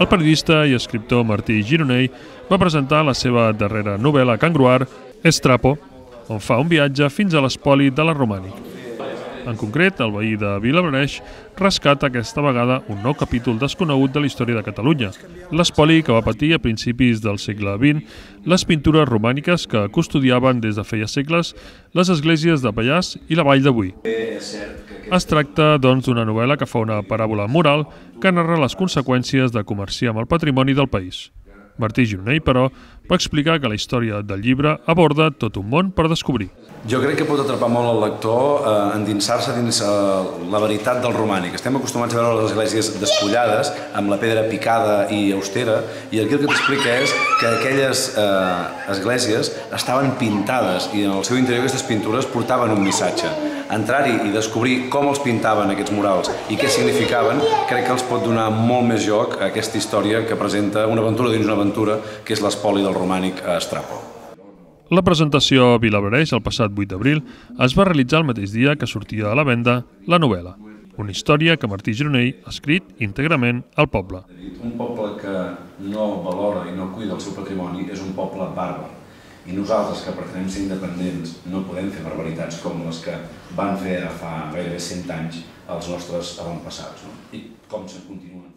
El periodista i escriptor Martí Gironell va presentar la seva darrera novel·la Cangruar, Estrapo, on fa un viatge fins a l'espoli de la Romànic. En concret, el veí de Vilabreix rescata aquesta vegada un nou capítol desconegut de la història de Catalunya, l'espoli que va patir a principis del segle XX les pintures romàniques que custodiaven des de feia segles les esglésies de Pallars i la Vall d'Avui. Es tracta, doncs, d'una novel·la que fa una paràbola moral que narra les conseqüències de comerciar amb el patrimoni del país. Martí Gironell, però, va explicar que la història del llibre aborda tot un món per descobrir. Jo crec que pot atrapar molt el lector eh, endinsar-se dins eh, la veritat del romànic. Estem acostumats a veure les esglésies despullades, amb la pedra picada i austera, i aquí el que t'explica és que aquelles eh, esglésies estaven pintades i en el seu interior aquestes pintures portaven un missatge. Entrar-hi i descobrir com els pintaven aquests murals i què significaven, crec que els pot donar molt més joc a aquesta història que presenta una aventura dins una aventura, que és l'espoli del romànic a Estrapo. La presentació a Vilabreix el passat 8 d'abril es va realitzar el mateix dia que sortia a la venda la novel·la, una història que Martí Gironell ha escrit íntegrament al poble. Un poble que no valora i no cuida el seu patrimoni és un poble bàrbar. I nosaltres, que pretenem ser independents, no podem fer barbaritats com les que van fer fa gairebé 100 anys els nostres avantpassats. No? I com se continua